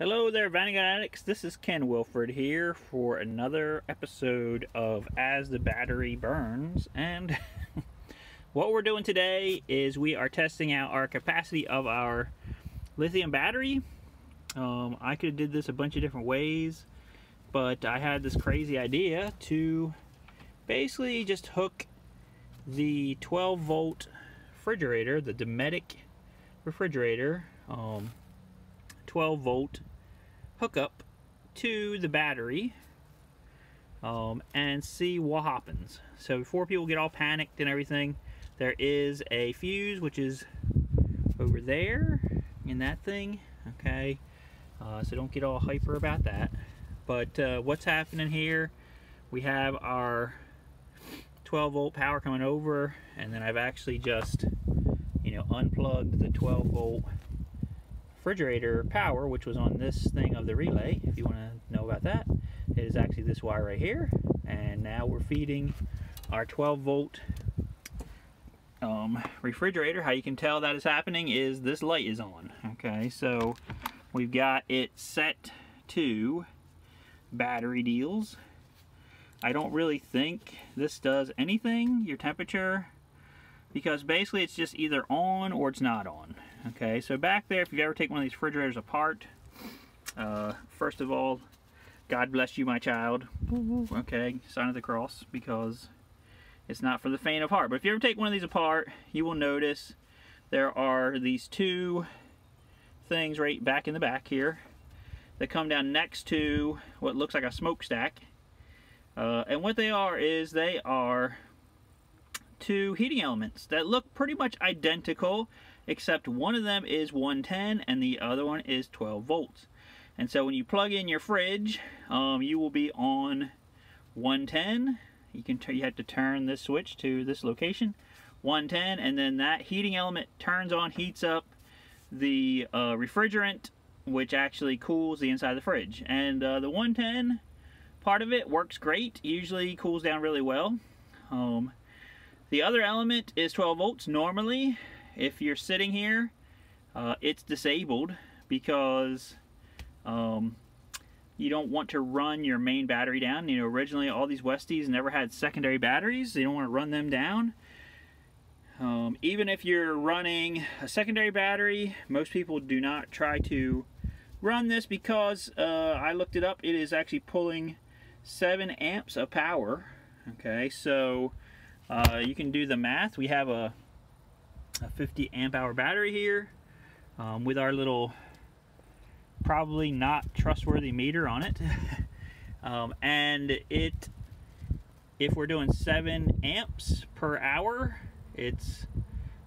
Hello there, Vanagon Addicts. This is Ken Wilford here for another episode of As the Battery Burns. And what we're doing today is we are testing out our capacity of our lithium battery. Um, I could have did this a bunch of different ways, but I had this crazy idea to basically just hook the 12 volt refrigerator, the Dometic refrigerator, um, 12 volt hookup to the battery um, and see what happens. So before people get all panicked and everything, there is a fuse which is over there in that thing. Okay, uh, so don't get all hyper about that. But uh, what's happening here? We have our 12 volt power coming over, and then I've actually just, you know, unplugged the 12 volt refrigerator power, which was on this thing of the relay, if you want to know about that. It is actually this wire right here. And now we're feeding our 12 volt um, refrigerator. How you can tell that is happening is this light is on. Okay, so we've got it set to battery deals. I don't really think this does anything, your temperature, because basically it's just either on or it's not on. Okay, so back there, if you've ever take one of these refrigerators apart, uh, first of all, God bless you, my child. Okay, sign of the cross, because it's not for the faint of heart. But if you ever take one of these apart, you will notice there are these two things right back in the back here that come down next to what looks like a smokestack. Uh, and what they are is they are two heating elements that look pretty much identical except one of them is 110 and the other one is 12 volts. And so when you plug in your fridge, um, you will be on 110. You can you have to turn this switch to this location, 110, and then that heating element turns on, heats up the uh, refrigerant, which actually cools the inside of the fridge. And uh, the 110 part of it works great, usually cools down really well. Um, the other element is 12 volts normally. If you're sitting here, uh, it's disabled because um, you don't want to run your main battery down. You know, originally all these Westies never had secondary batteries. You don't want to run them down. Um, even if you're running a secondary battery, most people do not try to run this because uh, I looked it up. It is actually pulling 7 amps of power. Okay, so uh, you can do the math. We have a, a 50 amp hour battery here um, with our little probably not trustworthy meter on it. um, and it, if we're doing 7 amps per hour, it's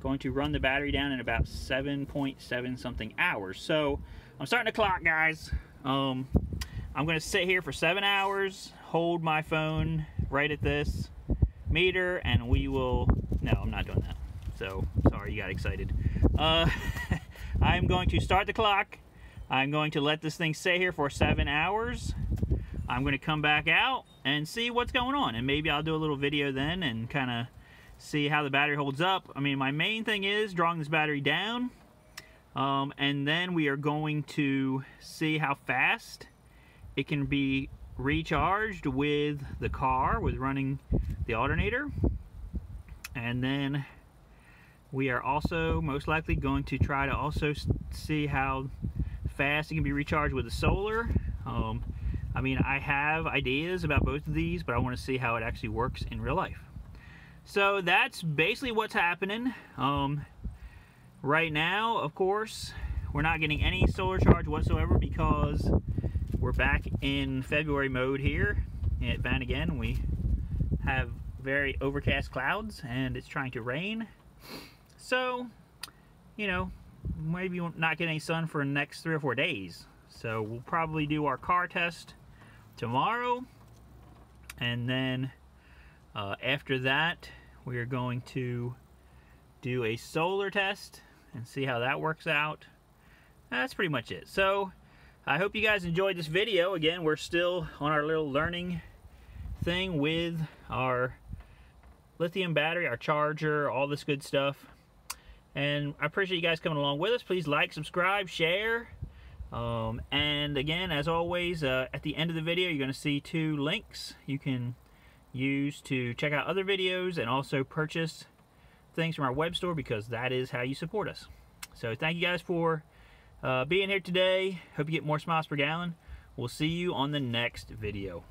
going to run the battery down in about 7.7 something hours. So I'm starting to clock, guys. Um, I'm going to sit here for seven hours, hold my phone right at this, meter and we will, no, I'm not doing that. So, sorry, you got excited. Uh, I'm going to start the clock. I'm going to let this thing stay here for seven hours. I'm going to come back out and see what's going on. And maybe I'll do a little video then and kind of see how the battery holds up. I mean, my main thing is drawing this battery down. Um, and then we are going to see how fast it can be recharged with the car with running the alternator and then we are also most likely going to try to also see how fast it can be recharged with the solar. Um, I mean I have ideas about both of these but I want to see how it actually works in real life. So that's basically what's happening. Um, right now of course we're not getting any solar charge whatsoever because we're back in February mode here. At again, We have very overcast clouds and it's trying to rain. So, you know, maybe not get any sun for the next three or four days. So we'll probably do our car test tomorrow. And then uh, after that, we are going to do a solar test and see how that works out. That's pretty much it. So I hope you guys enjoyed this video. Again, we're still on our little learning thing with our lithium battery, our charger, all this good stuff. And I appreciate you guys coming along with us. Please like, subscribe, share. Um, and again, as always, uh, at the end of the video, you're going to see two links you can use to check out other videos and also purchase things from our web store because that is how you support us. So thank you guys for uh, being here today. Hope you get more smiles per gallon. We'll see you on the next video.